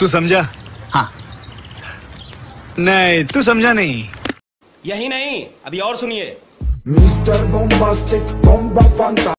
तू समझा? हाँ। नहीं तू समझा नहीं। यही नहीं अभी और सुनिए। Mister bombastic बॉम्बा fanta